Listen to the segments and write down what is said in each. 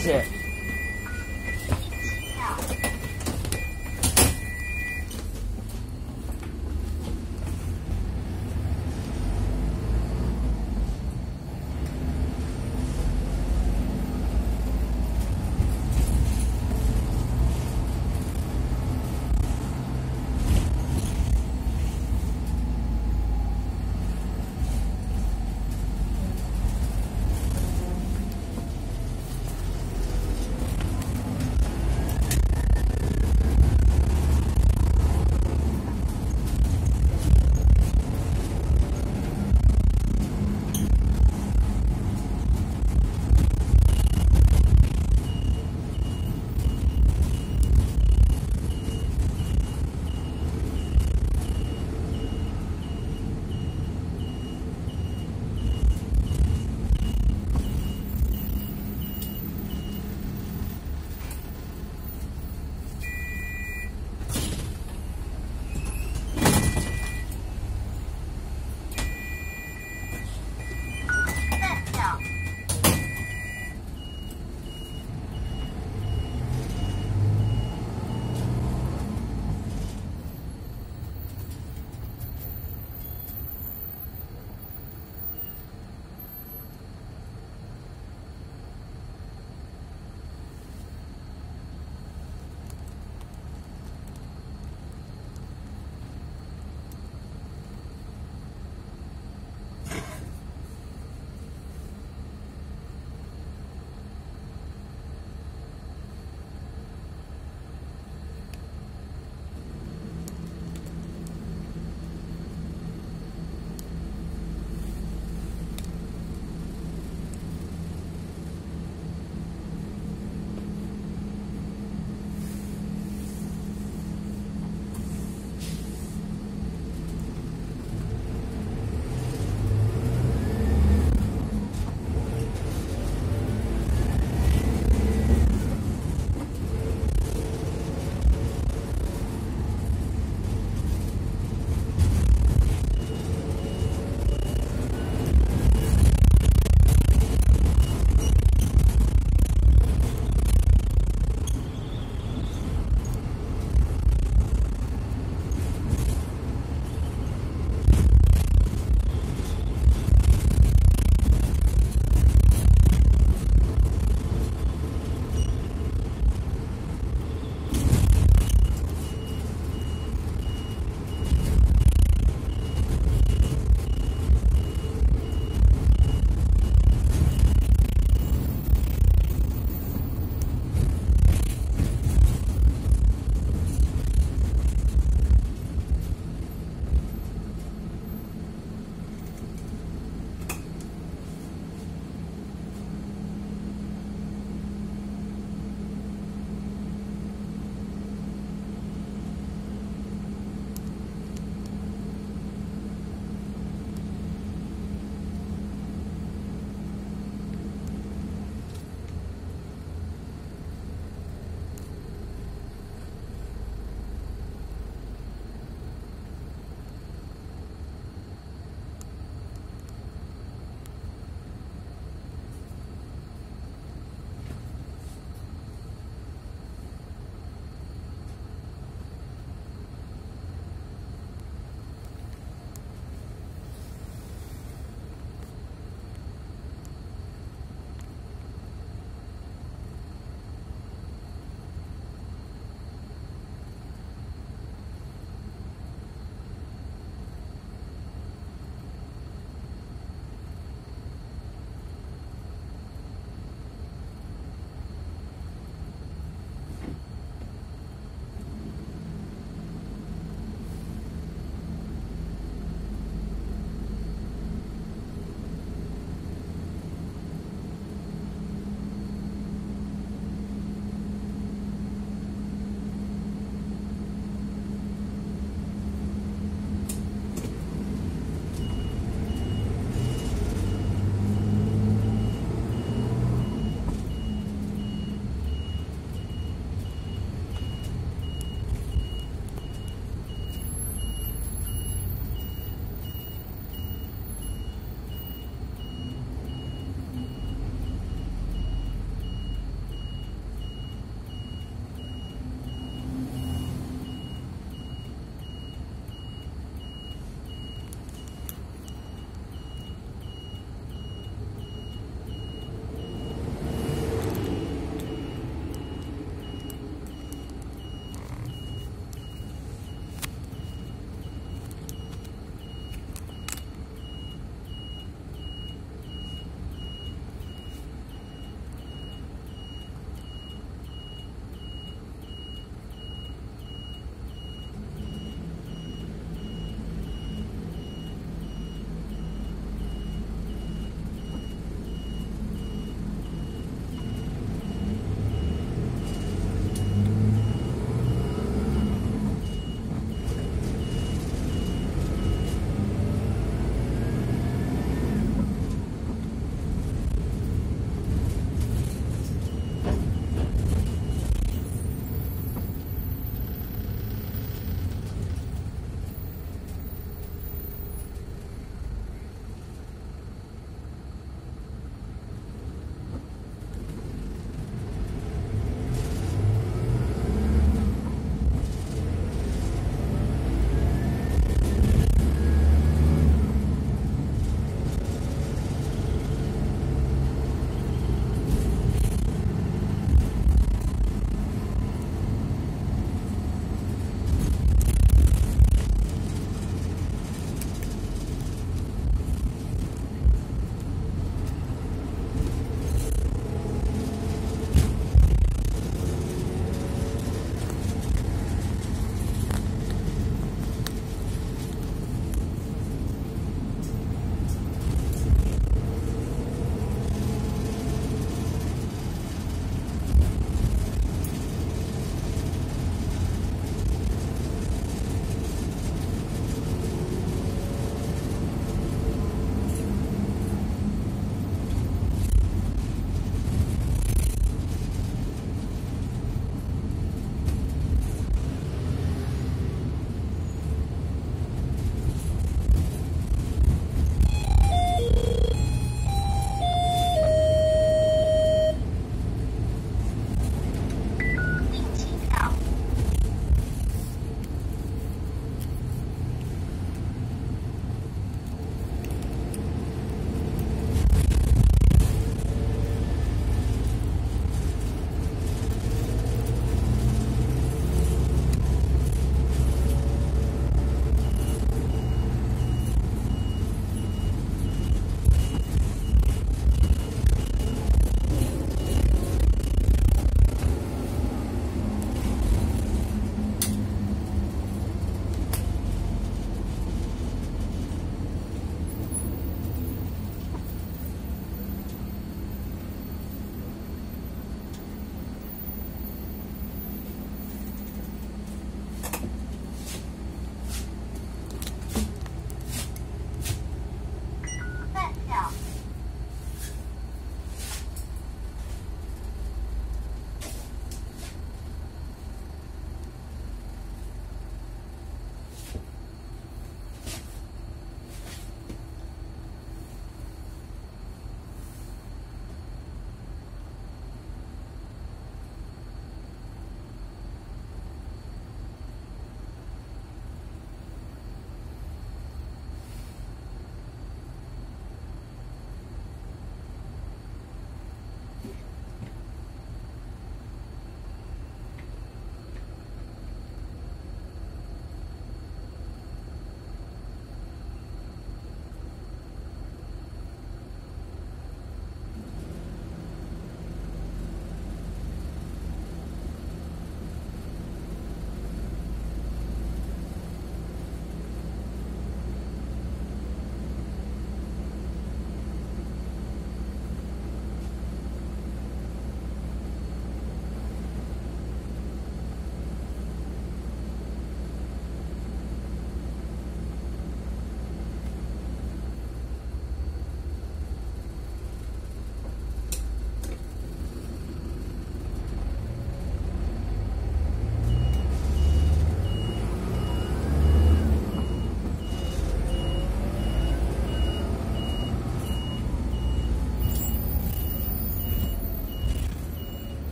谢谢。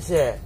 谢。谢。